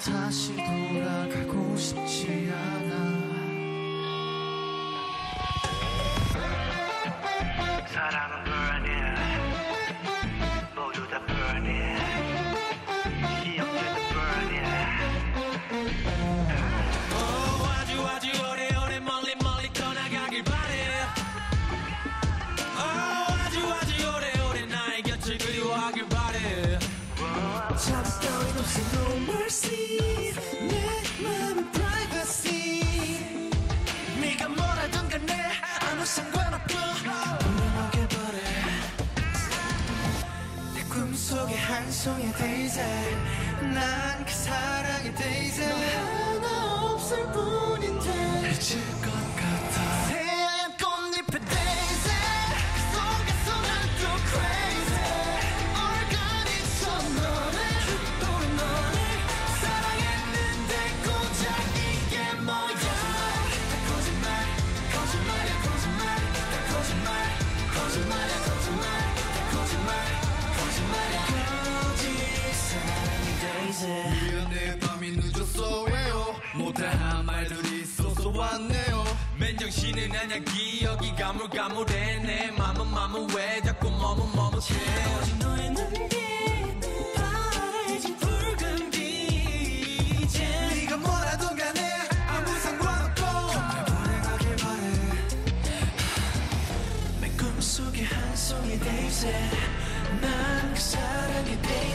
다시 돌아가고 싶지 않아. 사랑은 속에 한 송이 데이지 난그 사랑의 데이지 너 하나 없을 뿐인데 있지 미안해 밤이 늦었어. 왜요? 못할 말들이 있어서 왔네요. 맨정신은 아냐 기억이 가물가물해 내 맘은 맘은 왜 자꾸 머뭇머뭇해. 오직 너의 눈빛 파래진 붉은 빛에 네가 뭐라던 간에 아무 상관없고. 정말 불행하길 바래. 내 꿈속에 한 송이 데이지 난그 사랑의 데이